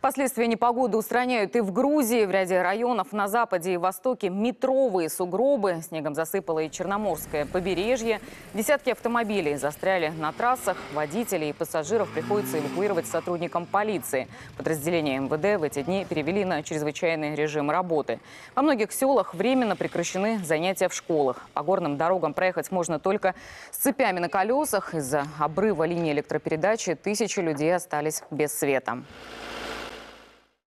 Последствия непогоды устраняют и в Грузии. В ряде районов на западе и востоке метровые сугробы. Снегом засыпало и Черноморское побережье. Десятки автомобилей застряли на трассах. Водителей и пассажиров приходится эвакуировать сотрудникам полиции. Подразделения МВД в эти дни перевели на чрезвычайный режим работы. Во многих селах временно прекращены занятия в школах. По горным дорогам проехать можно только с цепями на колесах. Из-за обрыва линии электропередачи тысячи людей остались без света.